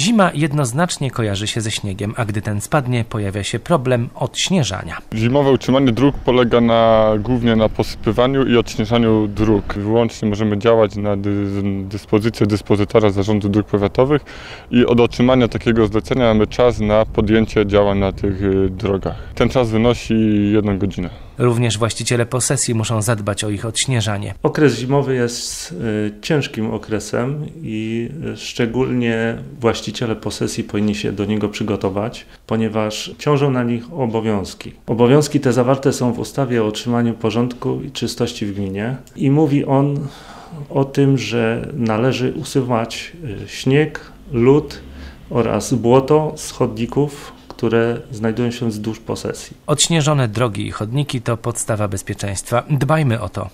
Zima jednoznacznie kojarzy się ze śniegiem, a gdy ten spadnie, pojawia się problem odśnieżania. Zimowe utrzymanie dróg polega na, głównie na posypywaniu i odśnieżaniu dróg. Wyłącznie możemy działać na dy, dyspozycję dyspozytora Zarządu Dróg Powiatowych i od otrzymania takiego zlecenia mamy czas na podjęcie działań na tych y, drogach. Ten czas wynosi jedną godzinę. Również właściciele posesji muszą zadbać o ich odśnieżanie. Okres zimowy jest y, ciężkim okresem i y, szczególnie właściciele posesji powinni się do niego przygotować, ponieważ ciążą na nich obowiązki. Obowiązki te zawarte są w ustawie o utrzymaniu porządku i czystości w gminie i mówi on o tym, że należy usuwać y, śnieg, lód oraz błoto z chodników, które znajdują się wzdłuż posesji. Odśnieżone drogi i chodniki to podstawa bezpieczeństwa. Dbajmy o to.